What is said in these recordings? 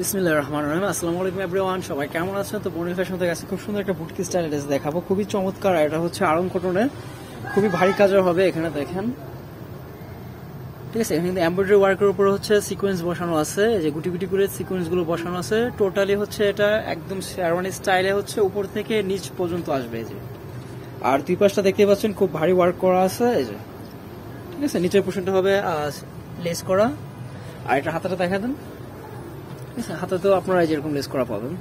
বিসমিল্লাহির রহমানির রহিম। আসসালামু আলাইকুম এভরিওয়ান সবাই কেমন আছেন? তো বনির ফ্যাশন থেকে আজকে খুব সুন্দর একটা বুটকি স্টাইল ড্রেস দেখাবো। খুবই চমৎকার এটা হচ্ছে আরং কটনের খুবই ভারী কাজের হবে এখানে, দেখেন। ঠিক আছে, এখানে কিন্তু এমব্রয়ডারি ওয়ার্কের উপর হচ্ছে সিকোয়েন্স বসানো আছে। যে গুটি গুটি করে সিকোয়েন্সগুলো বসানো আছে। টোটালি হচ্ছে এটা একদম শেরওয়ানি স্টাইলে হচ্ছে উপর থেকে নিচ পর্যন্ত আসবে এই যে। আর দুই পাশটা দেখতে পাচ্ছেন, খুব ভারী ওয়ার্ক করা আছে। এই যে, ঠিক আছে, নিচের পোর্শনটা হবে লেস করা। আর এটা হাতাটা দেখা দেন। আছে, হাতাতেও আপনারা যেরকম লেস করা পাবেন।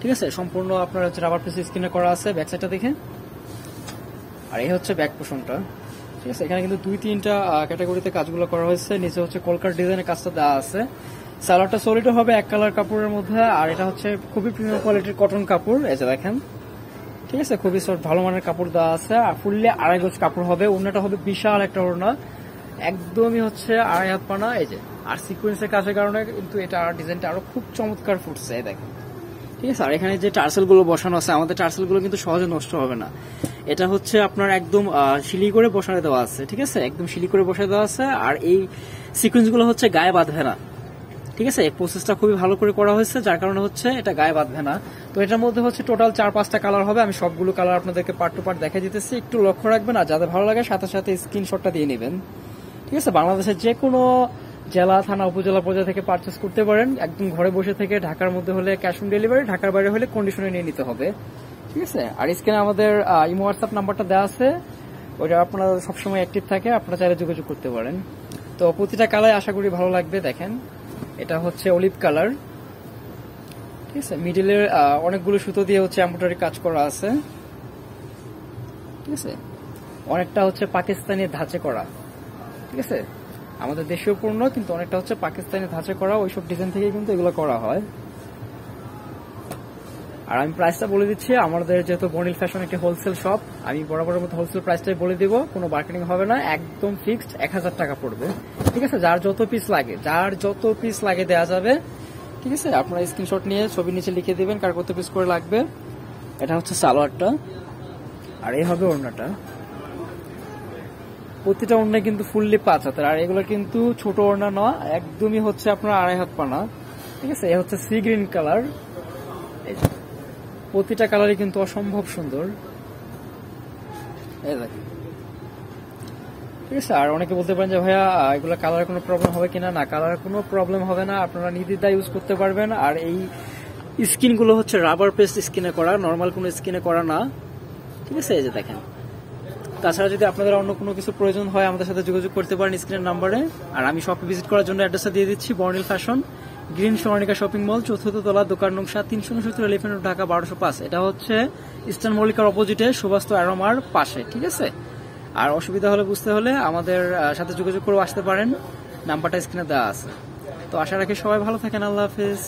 ঠিক আছে, সম্পূর্ণ আপনার হচ্ছে রাবার পিস স্ক্রিনে করা আছে ব্যাক সাইডটা দেখে আর এই হচ্ছে ব্যাক পোর্শনটা ঠিক আছে, এখানে কিন্তু দুই তিনটা ক্যাটাগরিতে কাজগুলো করা হয়েছে। নিচে হচ্ছে কলকার ডিজাইনের কাজটা দেওয়া আছে। সালোয়ারটা সলিডও হবে এক কালার কাপড়ের মধ্যে, আর এটা হচ্ছে খুবই প্রিমিয়াম কোয়ালিটির কটন কাপড়, এই যে দেখেন। ঠিক আছে, খুবই সব ভালো মানের কাপড় দেওয়া আছে, আর ফুললে আড়াই গজ কাপড় হবে। ওড়নাটা হবে বিশাল একটা ওড়না। একদমই হচ্ছে আড়াই হাত পানা, এই যে। আর সিকুয়েন্সের কাজের কারণে কিন্তু এটা ডিজাইনটা আরও খুব চমৎকার ফুটছে দেখেন। ঠিক আছে, আর এখানে যে টার্সেলগুলো বসানো আছে, আমাদের টার্সেলগুলো কিন্তু সহজে নষ্ট হবে না। এটা হচ্ছে আপনার একদম শিলি করে বসানো দেওয়া আছে, ঠিক আছে? একদম শিলি করে বসানো দেওয়া আছে, আর এই সিকুয়েন্সগুলো হচ্ছে গায়ে বাঁধবে না। ঠিক আছে? এই প্রসেসটা খুবই ভালো করে করা হয়েছে, যার কারণে হচ্ছে এটা গায়ে বাঁধবে না। তো এটার মধ্যে হচ্ছে টোটাল চার পাঁচটা কালার হবে, আমি সবগুলো কালার আপনাদেরকে পার্ট টু পার্ট দেখা দিতেছি। একটু লক্ষ্য রাখবেন, আর যাদের ভালো লাগে সাথে সাথে স্ক্রিনশটটা দিয়ে নেবেন। ঠিক আছে? বাংলাদেশের যে কোনো জেলা, থানা, উপজেলা পর্যায়ে থেকে পারচেস করতে পারেন। একদম ঘরে বসে থেকে ঢাকার মধ্যে হলে ক্যাশ অন ডেলিভারি ঢাকার বাইরে হলে কন্ডিশনে নিয়ে নিতে হবে। ঠিক আছে? আর স্ক্রিনে আমাদের ইমো হোয়াটসঅ্যাপ নাম্বারটা দেওয়া আছে। ওইটা আপনারা সবসময় অ্যাক্টিভ থাকে, আপনারা চাইলে যোগাযোগ করতে পারেন। তো প্রতিটা কালার আশা করি ভালো লাগবে, দেখেন। এটা হচ্ছে অলিভ কালার ঠিক আছে? মিডিলের অনেকগুলো সুতো দিয়ে হচ্ছে এম্ব্রয়ডারি কাজ করা আছে। ঠিক আছে? অনেকটা হচ্ছে পাকিস্তানি ধাঁচে করা। ঠিক আছে? আমাদের দেশীয় পণ্য কিন্তু অনেকটা হচ্ছে পাকিস্তানি ধাঁচে করা, ওইসব ডিজাইন থেকে কিন্তু এগুলো করা হয়। আর আমি প্রাইসটা বলে দিচ্ছি, আমাদের যেহেতু বনিল ফ্যাশন একটি হোলসেল শপ আমি বরাবরের মতো হোলসেল প্রাইসটাই বলে দিব, কোনো বার্গেনিং হবে না, একদম ফিক্সড এক হাজার টাকা পড়বে। ঠিক আছে, যার যত পিস লাগে, যার যত পিস লাগে দেওয়া যাবে। ঠিক আছে, আপনারা স্ক্রিনশট নিয়ে ছবি নিচে লিখে দেবেন কার কত পিস করে লাগবে। এটা হচ্ছে সালোয়ারটা, আর এই হবে ওড়নাটা। প্রতিটা ওড়না কিন্তু ফুললি পাঁচ হাতের। আর এগুলো কিন্তু ছোট ওড়না নয়, একদমই হচ্ছে আপনার আড়াই হাত পানা। ঠিক আছে? এ হচ্ছে সি গ্রিন কালার প্রতিটা কালারই কিন্তু অসম্ভব সুন্দর। ঠিক আছে? আর অনেকে বলতে পারেন যে, ভাইয়া, এগুলো কালার কোনো প্রবলেম হবে কিনা? না কালার কোনো প্রবলেম হবে না। আপনারা নির্দ্বিধা ইউজ করতে পারবেন। আর এই স্কিনগুলো হচ্ছে রাবার পেস্ট স্কিনে করা। নর্মাল কোনো স্কিনে করা না। ঠিক আছে? এই যে দেখেন। তাছাড়া যদি আপনাদের অন্য কোনো কিছু প্রয়োজন হয়, আমাদের সাথে যোগাযোগ করতে পারেন স্ক্রিনের নাম্বারে। আর আমি শপে ভিজিট করার জন্য অ্যাড্রেসটা দিয়ে দিচ্ছি বর্নিল ফ্যাশন গ্রিন সোনানিকা শপিং মল চতুর্থ তলা, দোকান নংসা তিনশো উনসত্তর এলিফেন্ট ঢাকা, বারোশো পাঁচ। এটা হচ্ছে ইস্টার্ন মল্লিকার অপোজিটে সুবাস্ত অ্যারোমার পাশে, ঠিক আছে? আর অসুবিধা হলে বুঝতে হলে আমাদের সাথে যোগাযোগ করে আসতে পারেন। নাম্বারটা স্ক্রিনে দেওয়া আছে। তো আশা রাখি সবাই ভালো থাকেন। আল্লাহ হাফিজ।